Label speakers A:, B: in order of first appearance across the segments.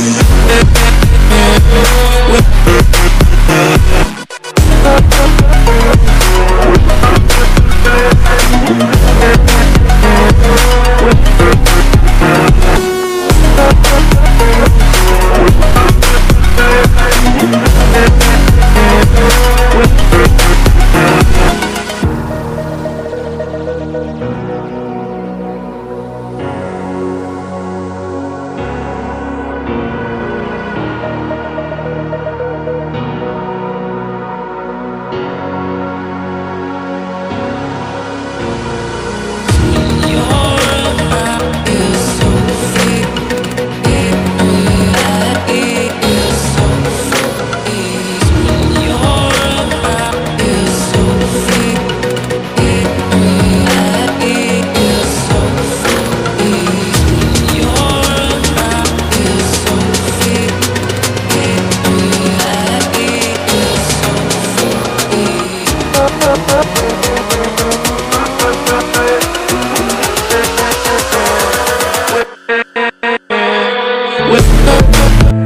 A: Yeah.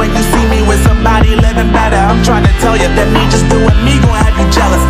B: when you see me with somebody living better. I'm trying to tell you that me just doing me gon' have you jealous.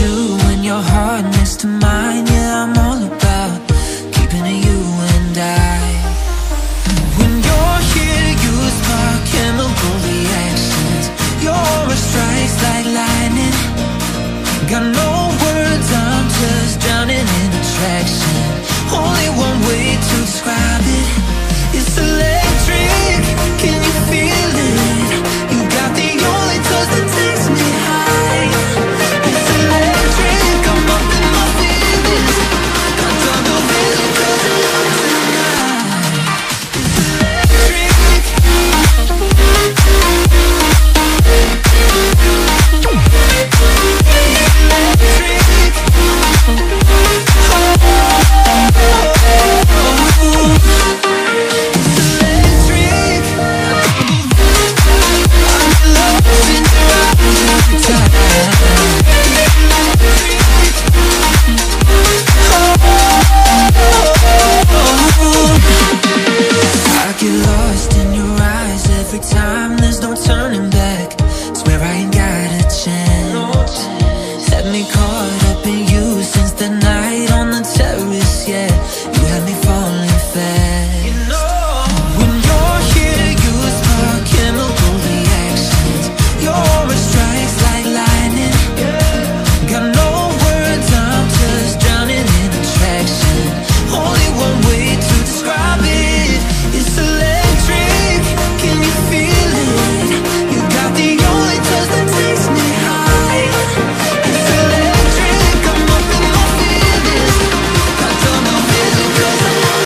C: you
A: and your heart next to mine, yeah, I'm all about keeping it you and I. When you're here, you spark chemical reactions, your aura strikes like lightning. Got no words, I'm just drowning in attraction.